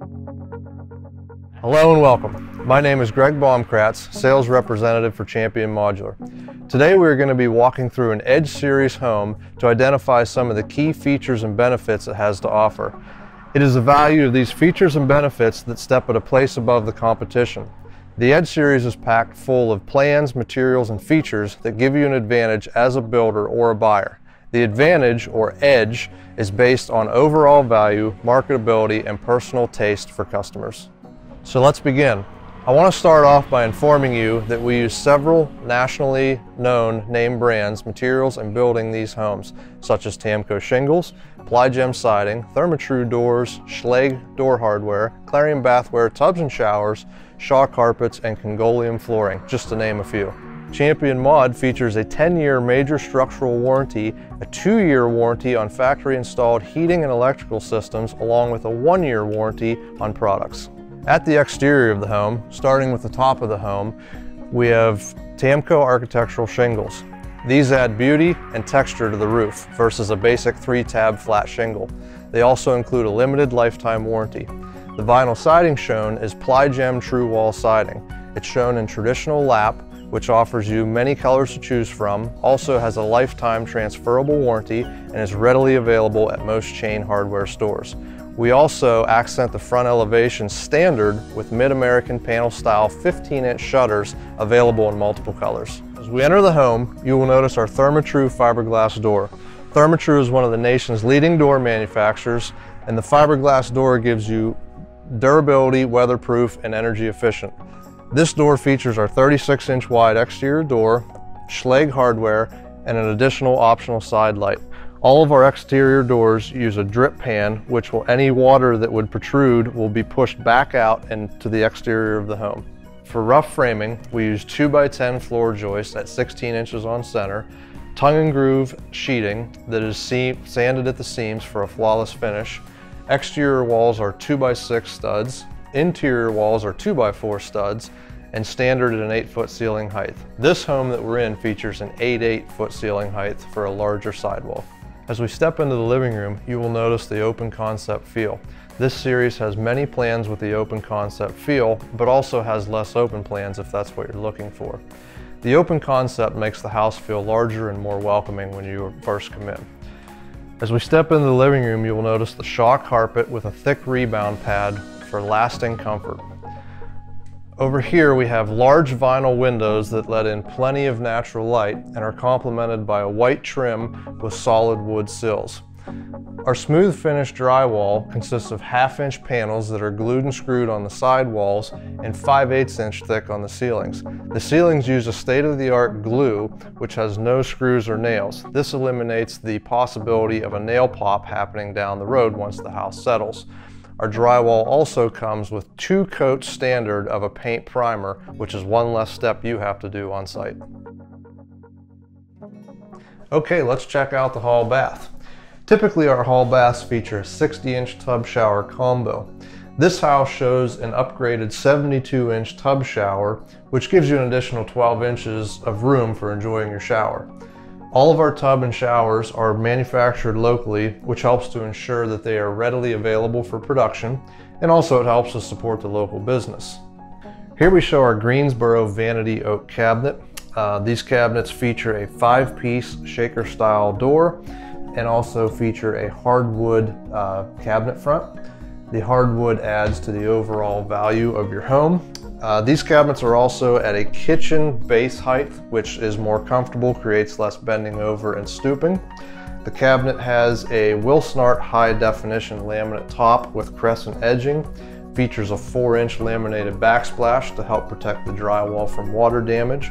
Hello and welcome. My name is Greg Baumkratz, sales representative for Champion Modular. Today we are going to be walking through an Edge Series home to identify some of the key features and benefits it has to offer. It is the value of these features and benefits that step at a place above the competition. The Edge Series is packed full of plans, materials, and features that give you an advantage as a builder or a buyer. The advantage, or edge, is based on overall value, marketability, and personal taste for customers. So let's begin. I want to start off by informing you that we use several nationally known name brands, materials, and building these homes, such as TAMKO shingles, Ply-Gem siding, Therma-Tru doors, Schlage door hardware, Clarion bathware, tubs and showers, Shaw carpets, and Congoleum flooring, just to name a few. Champion Mod features a 10-year major structural warranty, a 2-year warranty on factory installed heating and electrical systems, along with a 1-year warranty on products. At the exterior of the home, starting with the top of the home, we have TAMKO architectural shingles. These add beauty and texture to the roof versus a basic three tab flat shingle. They also include a limited lifetime warranty. The vinyl siding shown is Ply-Gem True Wall siding. It's shown in traditional lap, which offers you many colors to choose from, also has a lifetime transferable warranty, and is readily available at most chain hardware stores. We also accent the front elevation standard with Mid-American panel style 15 inch shutters available in multiple colors. As we enter the home, you will notice our Therma-Tru fiberglass door. Therma-Tru is one of the nation's leading door manufacturers and the fiberglass door gives you durability, weatherproof, and energy efficient. This door features our 36 inch wide exterior door, Schlage hardware, and an additional optional side light. All of our exterior doors use a drip pan, which will any water that would protrude will be pushed back out into the exterior of the home. For rough framing, we use 2x10 floor joists at 16 inches on center, tongue and groove sheeting that is sanded at the seams for a flawless finish. Exterior walls are 2x6 studs, interior walls are 2x4 studs, and standard at an 8 foot ceiling height. This home that we're in features an 8-8 foot ceiling height for a larger sidewall. As we step into the living room, you will notice the open concept feel. This series has many plans with the open concept feel, but also has less open plans if that's what you're looking for. The open concept makes the house feel larger and more welcoming when you first come in. As we step into the living room, you will notice the Shaw carpet with a thick rebound pad for lasting comfort. Over here we have large vinyl windows that let in plenty of natural light and are complemented by a white trim with solid wood sills. Our smooth finish drywall consists of half inch panels that are glued and screwed on the side walls and 5 8 inch thick on the ceilings. The ceilings use a state-of-the-art glue which has no screws or nails. This eliminates the possibility of a nail pop happening down the road once the house settles. Our drywall also comes with two coats standard of a paint primer, which is one less step you have to do on site. Okay, let's check out the hall bath. Typically our hall baths feature a 60 inch tub shower combo. This house shows an upgraded 72 inch tub shower, which gives you an additional 12 inches of room for enjoying your shower. All of our tub and showers are manufactured locally, which helps to ensure that they are readily available for production, and also it helps to support the local business. Here we show our Greensboro Vanity Oak cabinet. Uh, these cabinets feature a five-piece shaker style door and also feature a hardwood uh, cabinet front. The hardwood adds to the overall value of your home uh, these cabinets are also at a kitchen base height, which is more comfortable, creates less bending over and stooping. The cabinet has a Wilsonart high definition laminate top with crescent edging, features a 4 inch laminated backsplash to help protect the drywall from water damage.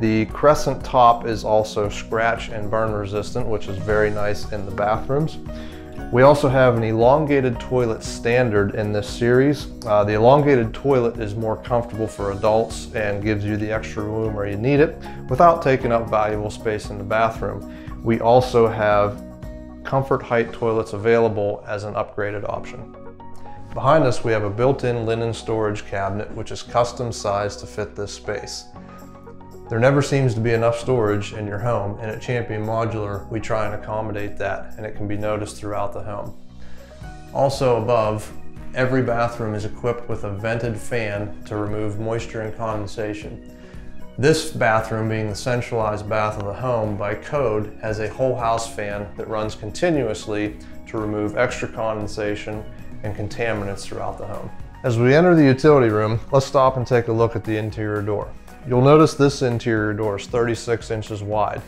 The crescent top is also scratch and burn resistant, which is very nice in the bathrooms. We also have an elongated toilet standard in this series. Uh, the elongated toilet is more comfortable for adults and gives you the extra room where you need it without taking up valuable space in the bathroom. We also have comfort height toilets available as an upgraded option. Behind us we have a built-in linen storage cabinet which is custom sized to fit this space. There never seems to be enough storage in your home and at Champion Modular we try and accommodate that and it can be noticed throughout the home. Also above Every bathroom is equipped with a vented fan to remove moisture and condensation. This bathroom, being the centralized bath of the home, by code has a whole house fan that runs continuously to remove extra condensation and contaminants throughout the home. As we enter the utility room, let's stop and take a look at the interior door. You'll notice this interior door is 36 inches wide,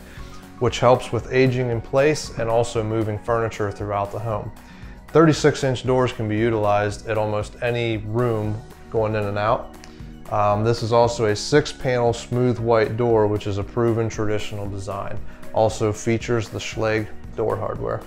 which helps with aging in place and also moving furniture throughout the home. 36 inch doors can be utilized at almost any room going in and out. Um, this is also a six panel smooth white door, which is a proven traditional design. Also features the Schlage door hardware.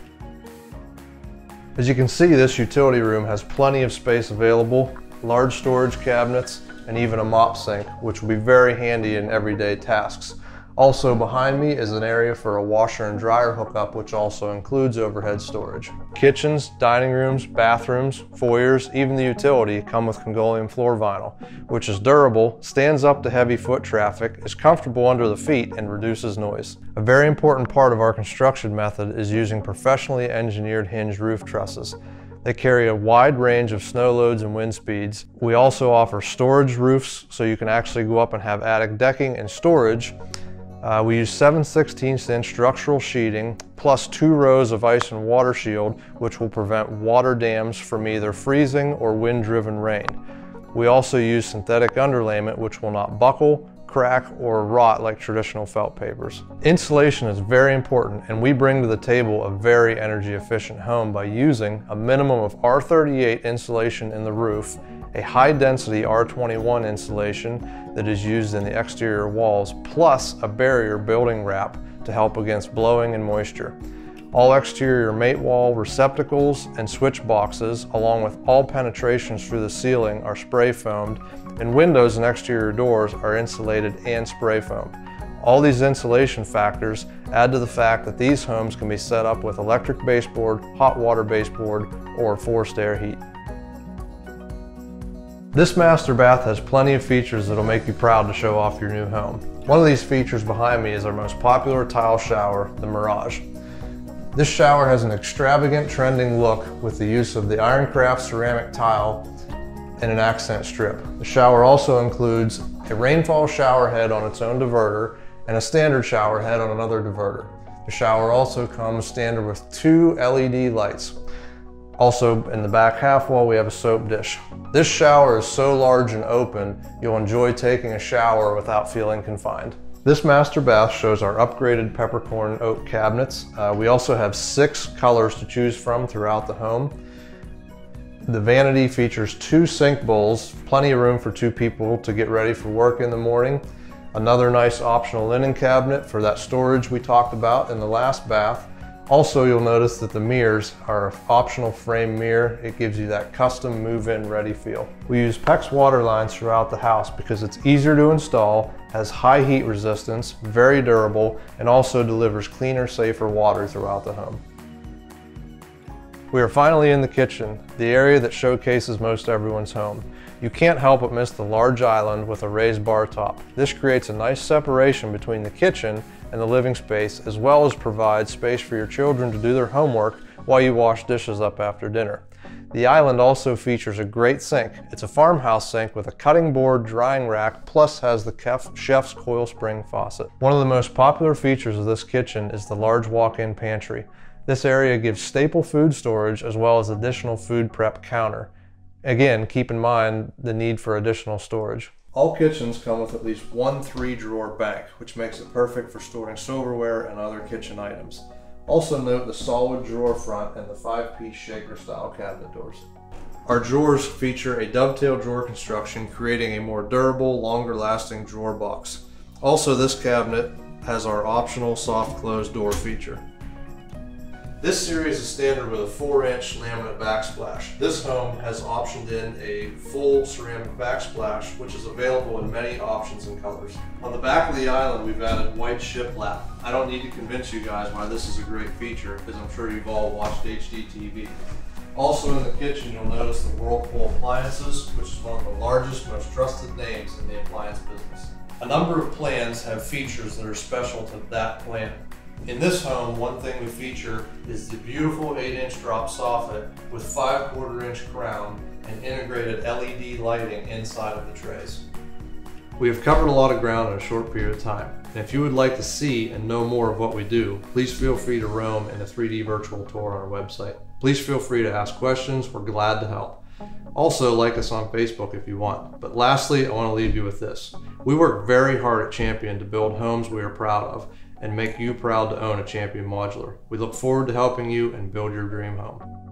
As you can see, this utility room has plenty of space available, large storage cabinets, and even a mop sink, which will be very handy in everyday tasks. Also behind me is an area for a washer and dryer hookup, which also includes overhead storage. Kitchens, dining rooms, bathrooms, foyers, even the utility come with Congoleum floor vinyl, which is durable, stands up to heavy foot traffic, is comfortable under the feet, and reduces noise. A very important part of our construction method is using professionally engineered hinged roof trusses. They carry a wide range of snow loads and wind speeds. We also offer storage roofs so you can actually go up and have attic decking and storage uh, we use 7 16 inch structural sheeting plus two rows of ice and water shield which will prevent water dams from either freezing or wind driven rain. We also use synthetic underlayment which will not buckle, crack, or rot like traditional felt papers. Insulation is very important and we bring to the table a very energy efficient home by using a minimum of R38 insulation in the roof a high density R21 insulation that is used in the exterior walls, plus a barrier building wrap to help against blowing and moisture. All exterior mate wall receptacles and switch boxes, along with all penetrations through the ceiling are spray foamed, and windows and exterior doors are insulated and spray foamed. All these insulation factors add to the fact that these homes can be set up with electric baseboard, hot water baseboard, or forced air heat. This master bath has plenty of features that'll make you proud to show off your new home. One of these features behind me is our most popular tile shower, the Mirage. This shower has an extravagant trending look with the use of the Ironcraft ceramic tile and an accent strip. The shower also includes a rainfall shower head on its own diverter and a standard shower head on another diverter. The shower also comes standard with two LED lights. Also in the back half wall we have a soap dish. This shower is so large and open, you'll enjoy taking a shower without feeling confined. This master bath shows our upgraded peppercorn oak cabinets. Uh, we also have six colors to choose from throughout the home. The vanity features two sink bowls, plenty of room for two people to get ready for work in the morning. Another nice optional linen cabinet for that storage we talked about in the last bath. Also, you'll notice that the mirrors are an optional frame mirror. It gives you that custom move-in ready feel. We use PEX water lines throughout the house because it's easier to install, has high heat resistance, very durable, and also delivers cleaner, safer water throughout the home. We are finally in the kitchen, the area that showcases most everyone's home. You can't help but miss the large island with a raised bar top. This creates a nice separation between the kitchen and the living space, as well as provide space for your children to do their homework while you wash dishes up after dinner. The island also features a great sink. It's a farmhouse sink with a cutting board drying rack, plus has the chef's coil spring faucet. One of the most popular features of this kitchen is the large walk-in pantry. This area gives staple food storage as well as additional food prep counter. Again, keep in mind the need for additional storage. All kitchens come with at least one three drawer bank, which makes it perfect for storing silverware and other kitchen items. Also note the solid drawer front and the five piece shaker style cabinet doors. Our drawers feature a dovetail drawer construction, creating a more durable, longer lasting drawer box. Also this cabinet has our optional soft close door feature. This series is standard with a 4-inch laminate backsplash. This home has optioned in a full ceramic backsplash, which is available in many options and colors. On the back of the island, we've added white shiplap. I don't need to convince you guys why this is a great feature, because I'm sure you've all watched HGTV. Also in the kitchen, you'll notice the Whirlpool appliances, which is one of the largest, most trusted names in the appliance business. A number of plans have features that are special to that plan. In this home, one thing we feature is the beautiful 8-inch drop soffit with 5 quarter inch crown and integrated LED lighting inside of the trays. We have covered a lot of ground in a short period of time, and if you would like to see and know more of what we do, please feel free to roam in a 3D virtual tour on our website. Please feel free to ask questions, we're glad to help. Also, like us on Facebook if you want. But lastly, I want to leave you with this. We work very hard at Champion to build homes we are proud of and make you proud to own a Champion modular. We look forward to helping you and build your dream home.